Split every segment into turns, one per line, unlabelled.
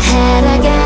head again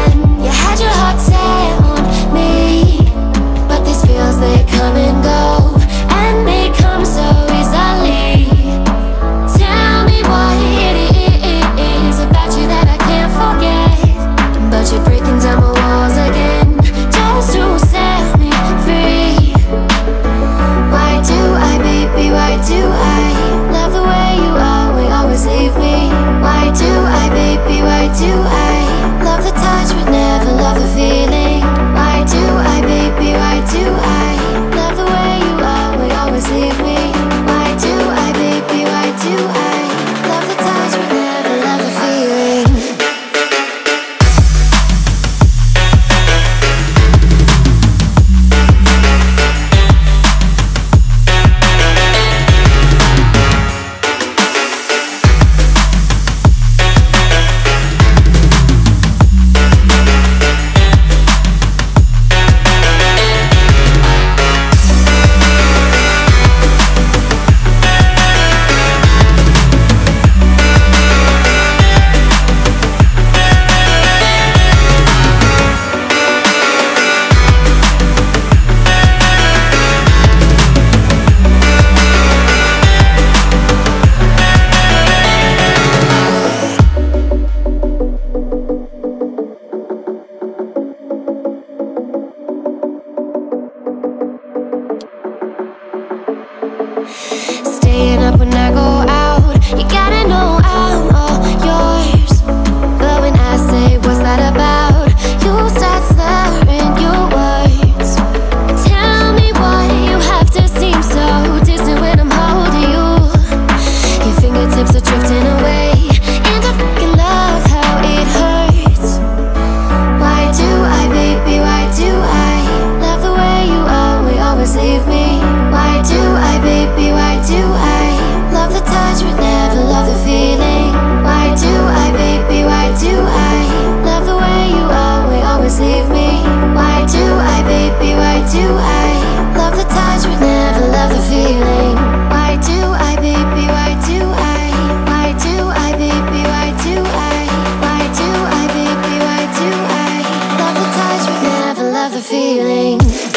Stay the feeling.